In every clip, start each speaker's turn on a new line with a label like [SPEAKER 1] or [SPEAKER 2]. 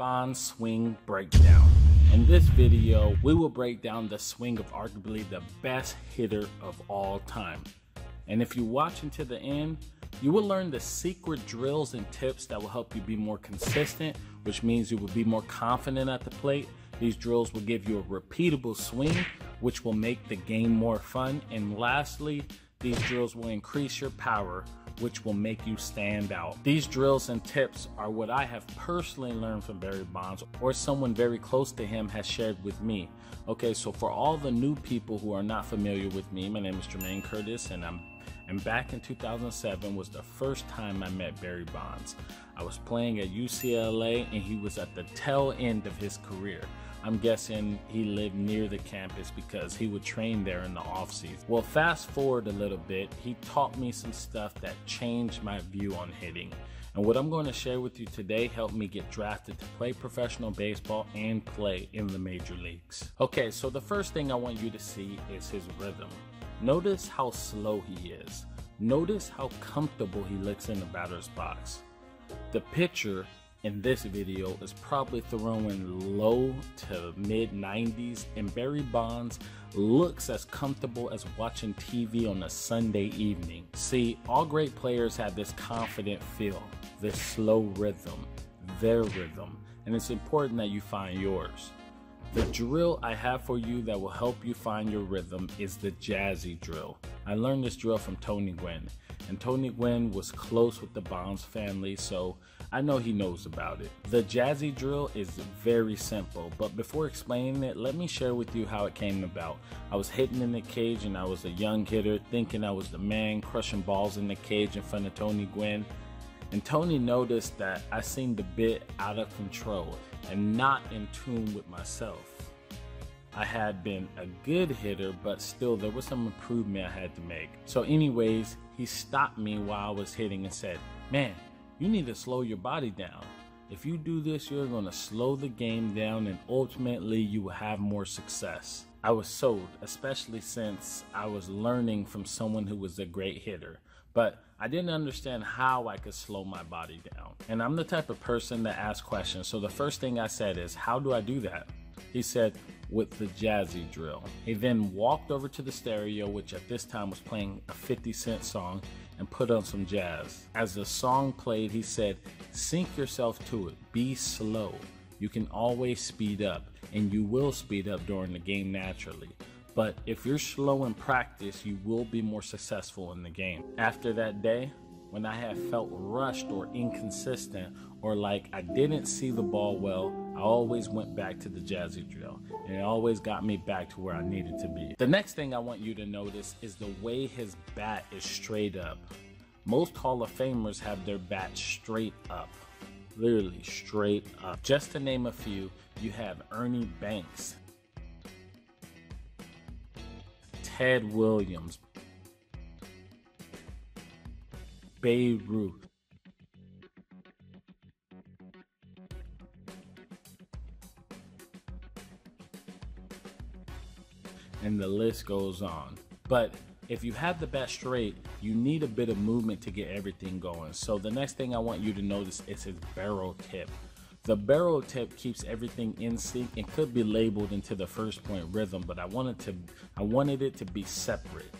[SPEAKER 1] Bonds swing breakdown. In this video, we will break down the swing of arguably the best hitter of all time. And if you watch until the end, you will learn the secret drills and tips that will help you be more consistent, which means you will be more confident at the plate. These drills will give you a repeatable swing, which will make the game more fun. And lastly, these drills will increase your power, which will make you stand out. These drills and tips are what I have personally learned from Barry Bonds or someone very close to him has shared with me. Okay, so for all the new people who are not familiar with me, my name is Jermaine Curtis and I'm and back in 2007 was the first time I met Barry Bonds. I was playing at UCLA and he was at the tail end of his career. I'm guessing he lived near the campus because he would train there in the off season. Well, fast forward a little bit, he taught me some stuff that changed my view on hitting. And what I'm going to share with you today helped me get drafted to play professional baseball and play in the major leagues. Okay, so the first thing I want you to see is his rhythm. Notice how slow he is. Notice how comfortable he looks in the batter's box. The pitcher in this video is probably throwing low to mid 90s and Barry Bonds looks as comfortable as watching TV on a Sunday evening. See, all great players have this confident feel, this slow rhythm, their rhythm, and it's important that you find yours. The drill I have for you that will help you find your rhythm is the jazzy drill. I learned this drill from Tony Gwynn, and Tony Gwynn was close with the Bonds family, so I know he knows about it. The jazzy drill is very simple, but before explaining it, let me share with you how it came about. I was hitting in the cage and I was a young hitter thinking I was the man crushing balls in the cage in front of Tony Gwynn. And Tony noticed that I seemed a bit out of control and not in tune with myself. I had been a good hitter, but still there was some improvement I had to make. So, anyways, he stopped me while I was hitting and said, Man, you need to slow your body down. If you do this, you're going to slow the game down and ultimately you will have more success. I was sold, especially since I was learning from someone who was a great hitter. But I didn't understand how I could slow my body down. And I'm the type of person that asks questions. So the first thing I said is, How do I do that? He said, with the jazzy drill. He then walked over to the stereo, which at this time was playing a 50 Cent song, and put on some jazz. As the song played, he said, Sync yourself to it, be slow. You can always speed up, and you will speed up during the game naturally. But if you're slow in practice, you will be more successful in the game. After that day, when I have felt rushed or inconsistent or like I didn't see the ball well, I always went back to the jazzy drill and it always got me back to where I needed to be. The next thing I want you to notice is the way his bat is straight up. Most Hall of Famers have their bat straight up. Literally straight up. Just to name a few, you have Ernie Banks, Ted Williams, Babe Ruth. And the list goes on. But if you have the bat straight, you need a bit of movement to get everything going. So the next thing I want you to notice is his barrel tip. The barrel tip keeps everything in sync and could be labeled into the first point rhythm, but I wanted to I wanted it to be separate.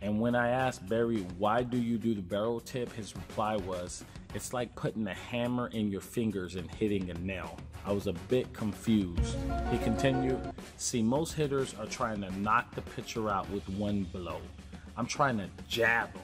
[SPEAKER 1] And when I asked Barry, why do you do the barrel tip? His reply was, it's like putting a hammer in your fingers and hitting a nail. I was a bit confused. He continued, see, most hitters are trying to knock the pitcher out with one blow. I'm trying to jab him.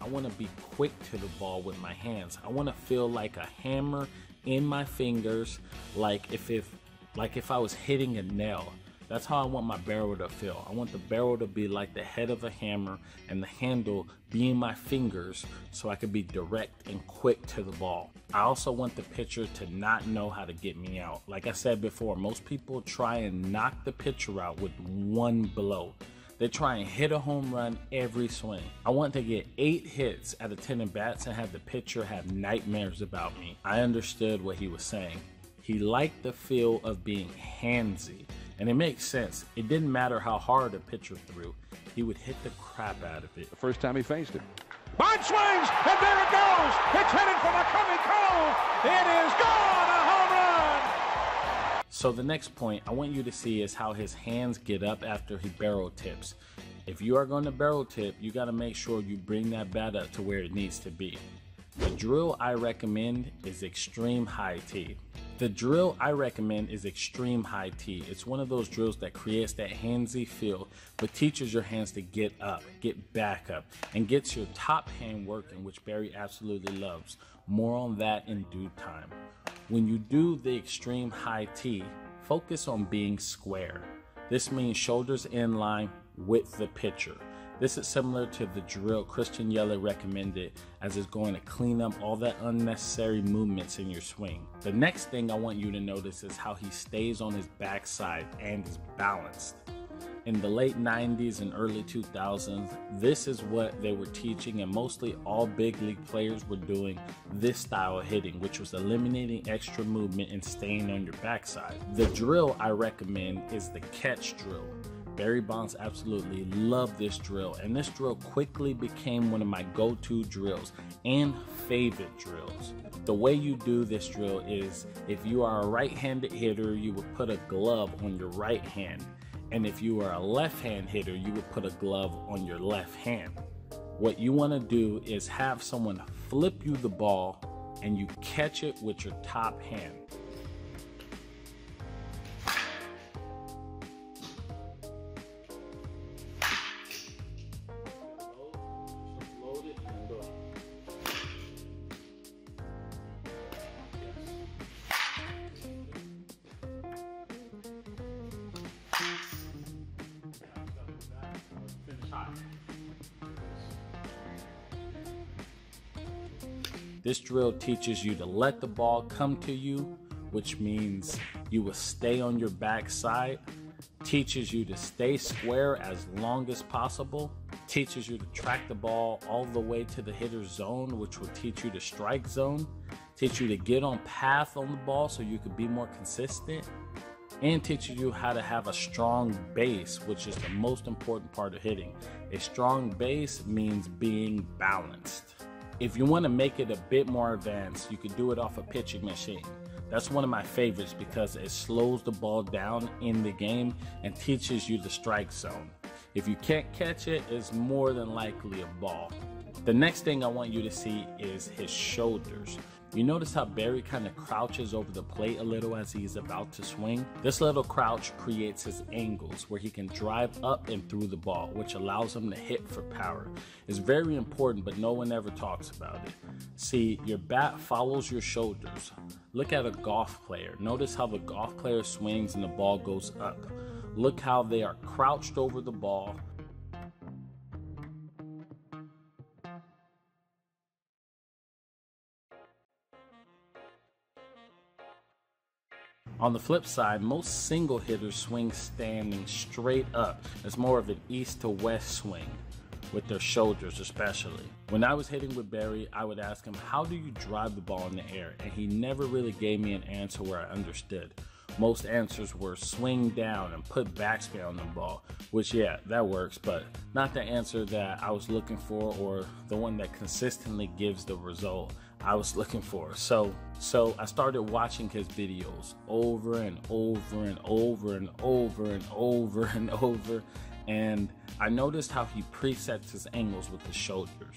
[SPEAKER 1] I want to be quick to the ball with my hands. I want to feel like a hammer in my fingers, like if, if like if I was hitting a nail. That's how I want my barrel to feel. I want the barrel to be like the head of a hammer and the handle being my fingers so I can be direct and quick to the ball. I also want the pitcher to not know how to get me out. Like I said before, most people try and knock the pitcher out with one blow. They try and hit a home run every swing. I want to get eight hits out of 10 at bats and have the pitcher have nightmares about me. I understood what he was saying. He liked the feel of being handsy. And it makes sense. It didn't matter how hard a pitcher threw, he would hit the crap out of it.
[SPEAKER 2] The first time he faced it.
[SPEAKER 3] Bond swings, and there it goes. It's headed for the McCovey Cove. It is gone, a home run.
[SPEAKER 1] So the next point I want you to see is how his hands get up after he barrel tips. If you are going to barrel tip, you got to make sure you bring that bat up to where it needs to be. The drill I recommend is extreme high tee. The drill I recommend is extreme high tee. It's one of those drills that creates that handsy feel, but teaches your hands to get up, get back up, and gets your top hand working, which Barry absolutely loves. More on that in due time. When you do the extreme high tee, focus on being square. This means shoulders in line with the pitcher. This is similar to the drill Christian Yelich recommended as it's going to clean up all that unnecessary movements in your swing. The next thing I want you to notice is how he stays on his backside and is balanced. In the late 90s and early 2000s, this is what they were teaching, and mostly all big league players were doing this style of hitting, which was eliminating extra movement and staying on your backside. The drill I recommend is the catch drill. Barry Bonds absolutely loved this drill, and this drill quickly became one of my go to drills and favorite drills. The way you do this drill is if you are a right handed hitter, you would put a glove on your right hand, and if you are a left hand hitter, you would put a glove on your left hand. What you want to do is have someone flip you the ball and you catch it with your top hand. This drill teaches you to let the ball come to you, which means you will stay on your backside. Teaches you to stay square as long as possible. Teaches you to track the ball all the way to the hitter's zone, which will teach you to strike zone. Teach you to get on path on the ball so you can be more consistent and teaches you how to have a strong base, which is the most important part of hitting. A strong base means being balanced. If you want to make it a bit more advanced, you could do it off a pitching machine. That's one of my favorites because it slows the ball down in the game and teaches you the strike zone. If you can't catch it, it's more than likely a ball. The next thing I want you to see is his shoulders. You notice how Barry kind of crouches over the plate a little as he's about to swing? This little crouch creates his angles where he can drive up and through the ball, which allows him to hit for power. It's very important, but no one ever talks about it. See, your bat follows your shoulders. Look at a golf player. Notice how the golf player swings and the ball goes up. Look how they are crouched over the ball, On the flip side, most single hitters swing standing straight up. It's more of an east to west swing with their shoulders especially. When I was hitting with Barry, I would ask him, how do you drive the ball in the air? And he never really gave me an answer where I understood. Most answers were swing down and put backspin on the ball, which yeah, that works, but not the answer that I was looking for or the one that consistently gives the result I was looking for. So so I started watching his videos over and over and over and over and over and over and I noticed how he presets his angles with the shoulders.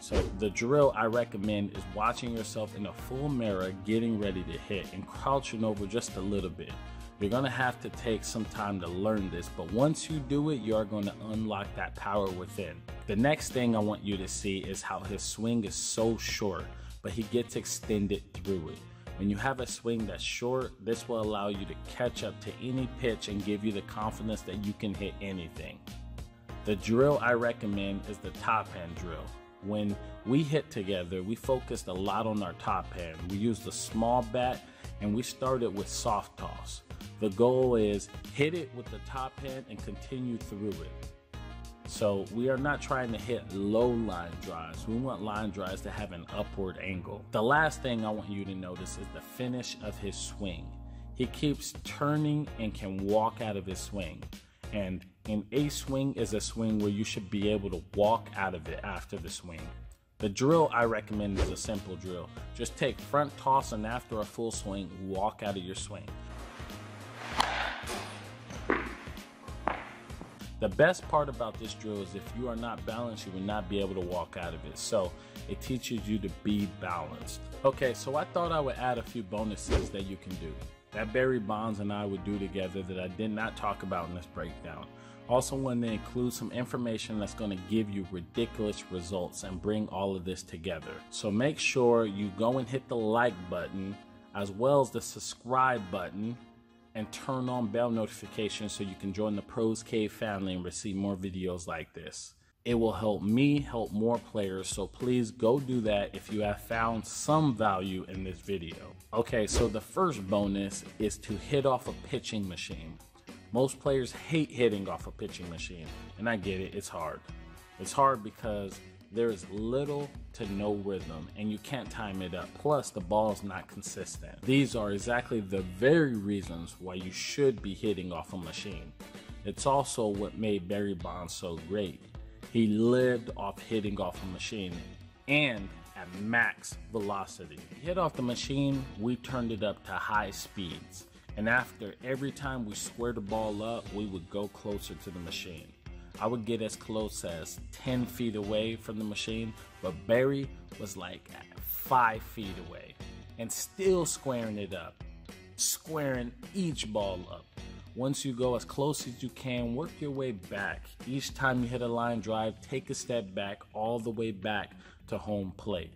[SPEAKER 1] So the drill I recommend is watching yourself in a full mirror getting ready to hit and crouching over just a little bit. You're gonna have to take some time to learn this, but once you do it, you are gonna unlock that power within. The next thing I want you to see is how his swing is so short, but he gets extended through it. When you have a swing that's short, this will allow you to catch up to any pitch and give you the confidence that you can hit anything. The drill I recommend is the top hand drill. When we hit together, we focused a lot on our top hand. We used a small bat and we started with soft toss. The goal is hit it with the top hand and continue through it. So we are not trying to hit low line drives. We want line drives to have an upward angle. The last thing I want you to notice is the finish of his swing. He keeps turning and can walk out of his swing. And an A swing is a swing where you should be able to walk out of it after the swing. The drill I recommend is a simple drill. Just take front toss and after a full swing, walk out of your swing. The best part about this drill is if you are not balanced, you will not be able to walk out of it. So it teaches you to be balanced. Okay, so I thought I would add a few bonuses that you can do. That Barry Bonds and I would do together that I did not talk about in this breakdown. Also want to include some information that's going to give you ridiculous results and bring all of this together. So make sure you go and hit the like button as well as the subscribe button and turn on bell notifications so you can join the Pros Cave family and receive more videos like this. It will help me help more players, so please go do that if you have found some value in this video. Okay, so the first bonus is to hit off a pitching machine. Most players hate hitting off a pitching machine, and I get it, it's hard. It's hard because there is little to no rhythm and you can't time it up. Plus, the ball is not consistent. These are exactly the very reasons why you should be hitting off a machine. It's also what made Barry Bonds so great. He lived off hitting off a machine and at max velocity. Hit off the machine, we turned it up to high speeds. And after every time we squared the ball up, we would go closer to the machine. I would get as close as 10 feet away from the machine, but Barry was like five feet away and still squaring it up, squaring each ball up. Once you go as close as you can, work your way back. Each time you hit a line drive, take a step back all the way back to home plate.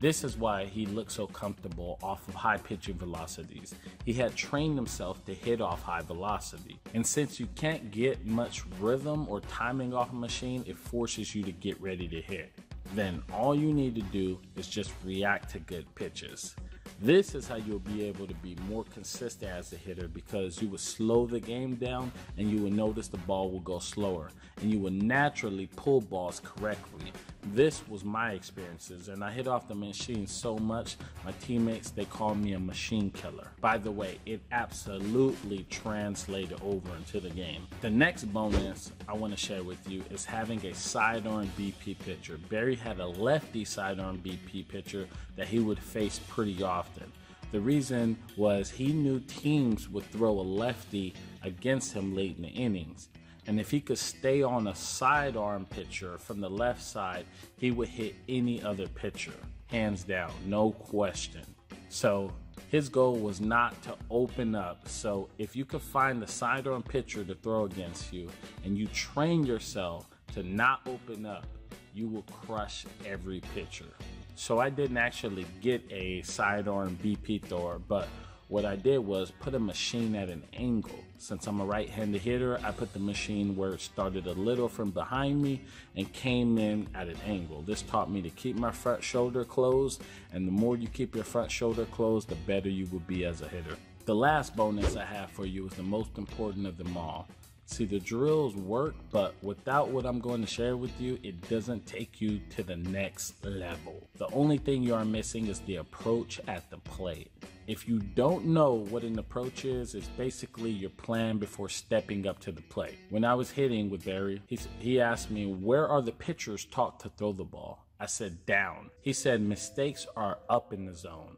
[SPEAKER 1] This is why he looked so comfortable off of high pitching velocities. He had trained himself to hit off high velocity. And since you can't get much rhythm or timing off a machine, it forces you to get ready to hit. Then all you need to do is just react to good pitches. This is how you'll be able to be more consistent as a hitter because you will slow the game down and you will notice the ball will go slower and you will naturally pull balls correctly. This was my experiences and I hit off the machine so much my teammates they call me a machine killer. By the way, it absolutely translated over into the game. The next bonus I want to share with you is having a sidearm BP pitcher. Barry had a lefty sidearm BP pitcher that he would face pretty often often. The reason was he knew teams would throw a lefty against him late in the innings. And if he could stay on a sidearm pitcher from the left side, he would hit any other pitcher, hands down, no question. So his goal was not to open up. So if you could find the sidearm pitcher to throw against you and you train yourself to not open up, you will crush every pitcher. So I didn't actually get a sidearm BP thrower, but what I did was put a machine at an angle. Since I'm a right-handed hitter, I put the machine where it started a little from behind me and came in at an angle. This taught me to keep my front shoulder closed, and the more you keep your front shoulder closed, the better you will be as a hitter. The last bonus I have for you is the most important of them all. See, the drills work, but without what I'm going to share with you, it doesn't take you to the next level. The only thing you are missing is the approach at the plate. If you don't know what an approach is, it's basically your plan before stepping up to the plate. When I was hitting with Barry, he, he asked me, Where are the pitchers taught to throw the ball? I said, Down. He said, Mistakes are up in the zone.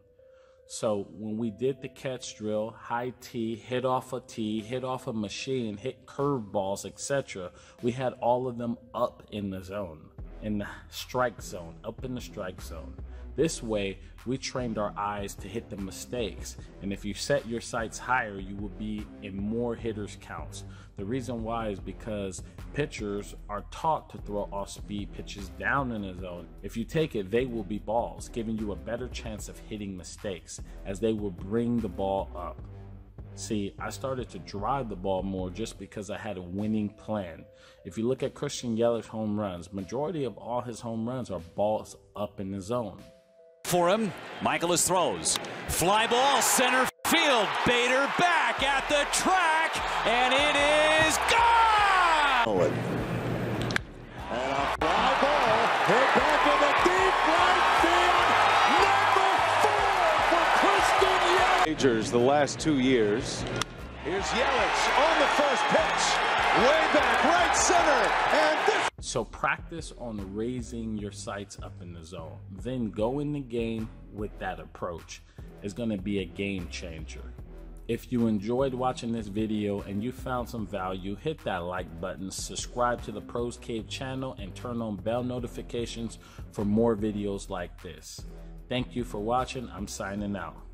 [SPEAKER 1] So when we did the catch drill, high tee, hit off a tee, hit off a machine, hit curveballs, etc., we had all of them up in the zone, in the strike zone, up in the strike zone. This way, we trained our eyes to hit the mistakes. And if you set your sights higher, you will be in more hitters' counts. The reason why is because pitchers are taught to throw off speed pitches down in the zone. If you take it, they will be balls, giving you a better chance of hitting mistakes as they will bring the ball up. See, I started to drive the ball more just because I had a winning plan. If you look at Christian Yelich home runs, majority of all his home runs are balls up in the zone
[SPEAKER 2] for him. Mikolas throws. Fly ball, center field. Bader back at the track, and it is gone!
[SPEAKER 3] And a fly ball hit back in the deep right field. Number four for Christian Yelich.
[SPEAKER 4] Majors the last two years.
[SPEAKER 3] Here's Yelich on the first pitch. Way back right center. And this
[SPEAKER 1] so practice on raising your sights up in the zone. Then go in the game with that approach. It's going to be a game changer. If you enjoyed watching this video and you found some value, hit that like button, subscribe to the Pros Cave channel, and turn on bell notifications for more videos like this. Thank you for watching. I'm signing out.